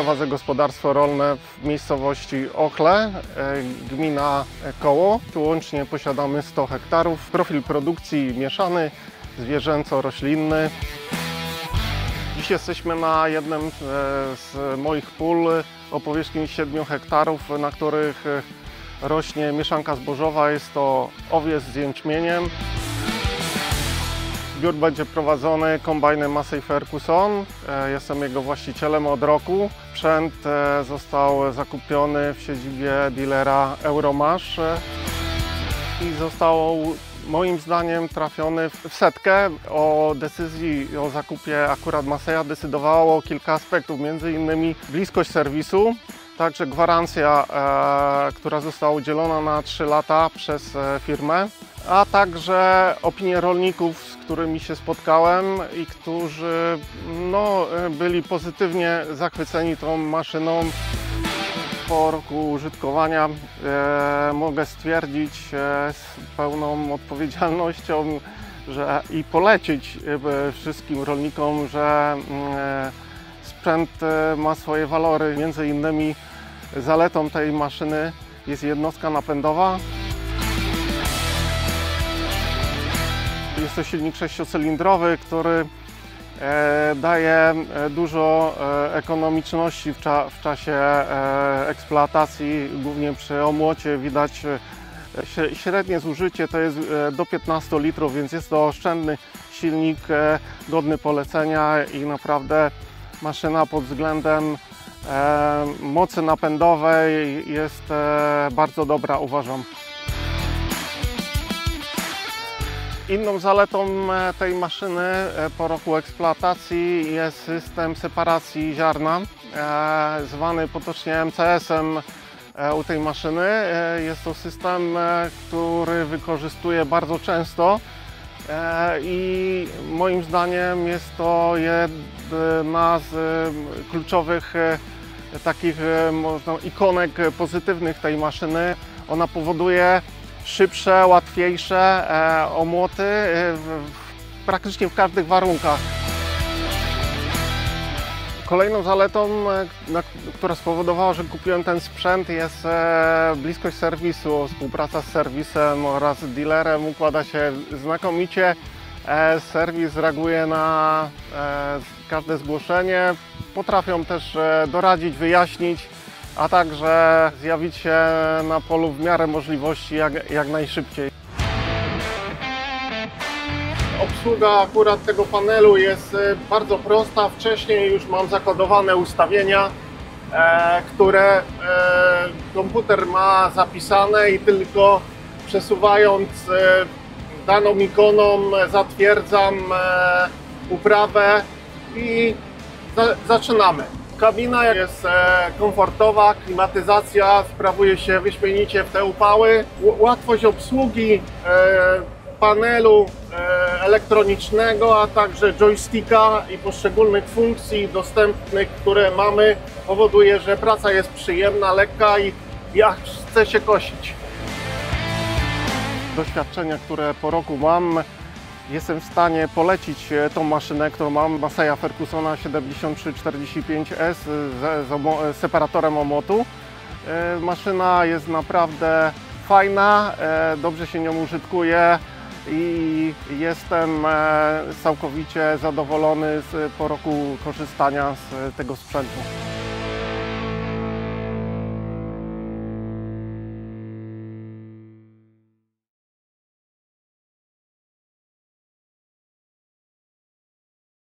Prowadzę gospodarstwo rolne w miejscowości Ochle, e, gmina Koło. Tu łącznie posiadamy 100 hektarów. Profil produkcji mieszany, zwierzęco-roślinny. Dziś jesteśmy na jednym e, z moich pól o powierzchni 7 hektarów, na których e, rośnie mieszanka zbożowa. Jest to owiec z jęczmieniem. Zbiór będzie prowadzony kombajnem Massey Ferguson. E, Jestem jego właścicielem od roku. Sprzęt e, został zakupiony w siedzibie dealera Euromasz e, i został moim zdaniem trafiony w setkę. O decyzji o zakupie akurat Maseja decydowało kilka aspektów, między innymi bliskość serwisu, także gwarancja, e, która została udzielona na 3 lata przez firmę, a także opinie rolników, którymi się spotkałem i którzy no, e, byli pozytywnie zachwyceni tą maszyną. Po roku użytkowania e, mogę stwierdzić e, z pełną odpowiedzialnością, że i polecić e, wszystkim rolnikom, że e, sprzęt e, ma swoje walory. Między innymi zaletą tej maszyny jest jednostka napędowa. Jest to silnik sześciocylindrowy, który e, daje e, dużo e, ekonomiczności w, cza, w czasie eksploatacji, głównie przy omłocie widać śre- średnie zużycie to jest do 15 litrów, więc jest to oszczędny silnik, godny polecenia i naprawdę maszyna pod względem mocy napędowej jest bardzo dobra uważam. Inną zaletą e, tej maszyny e, po roku eksploatacji jest system separacji ziarna, e, zwany potocznie MCS-em u tej maszyny. Jest to system, który wykorzystuje bardzo często i moim zdaniem jest to jedna z kluczowych takich można, ikonek pozytywnych tej maszyny. Ona powoduje szybsze, łatwiejsze e, omłoty e, praktycznie w każdych warunkach. Kolejną zaletą, e, która spowodowała, że kupiłem ten sprzęt jest bliskość serwisu, współpraca z serwisem oraz dealerem układa się znakomicie. Serwis reaguje na każde zgłoszenie, potrafią też doradzić, wyjaśnić, a także zjawić się na polu w miarę możliwości jak, jak najszybciej. Obsługa akurat tego panelu jest e, bardzo prosta. Wcześniej już mam zakodowane ustawienia, e, które e, komputer ma zapisane i tylko przesuwając daną ikoną zatwierdzam uprawę i za, zaczynamy. Kabina jest e, komfortowa, klimatyzacja sprawuje się wyśmienicie w te upały. Łatwość obsługi e, panelu e, elektronicznego, a także joysticka i poszczególnych funkcji dostępnych, które mamy, powoduje, że praca jest przyjemna, lekka i ja chcę się kosić. Doświadczenia, które po roku mam, jestem w stanie polecić e, tą maszynę, którą mam, Maseja Fergusona 7345S z, z omo- separatorem omotu. E, Maszyna jest naprawdę fajna, e, dobrze się nią użytkuje i jestem e, całkowicie zadowolony z, po roku korzystania z tego sprzętu.